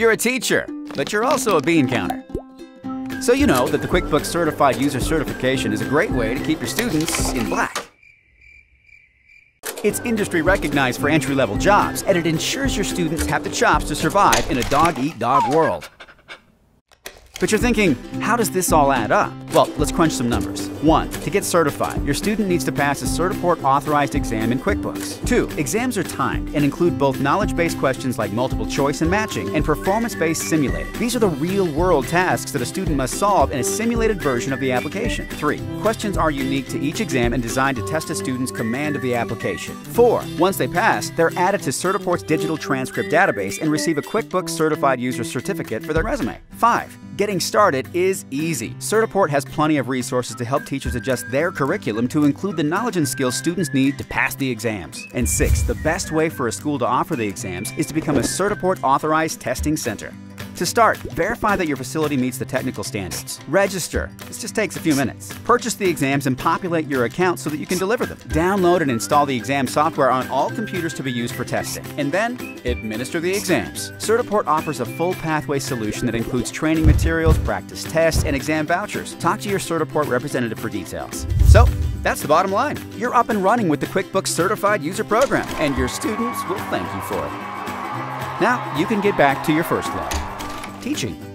You're a teacher, but you're also a bean counter. So you know that the QuickBooks Certified User Certification is a great way to keep your students in black. It's industry recognized for entry-level jobs, and it ensures your students have the chops to survive in a dog-eat-dog world. But you're thinking, how does this all add up? Well, let's crunch some numbers. 1. To get certified, your student needs to pass a Certiport authorized exam in QuickBooks. 2. Exams are timed and include both knowledge-based questions like multiple choice and matching and performance-based simulated. These are the real-world tasks that a student must solve in a simulated version of the application. 3. Questions are unique to each exam and designed to test a student's command of the application. 4. Once they pass, they're added to Certiport's digital transcript database and receive a QuickBooks Certified User Certificate for their resume. 5. Getting started is easy. Certiport has plenty of resources to help teachers adjust their curriculum to include the knowledge and skills students need to pass the exams. And six, the best way for a school to offer the exams is to become a Certiport authorized testing center. To start, verify that your facility meets the technical standards. Register. This just takes a few minutes. Purchase the exams and populate your account so that you can deliver them. Download and install the exam software on all computers to be used for testing. And then, administer the exams. Certiport offers a full pathway solution that includes training materials, practice tests, and exam vouchers. Talk to your Certiport representative for details. So, that's the bottom line. You're up and running with the QuickBooks Certified User Program, and your students will thank you for it. Now, you can get back to your first love teaching.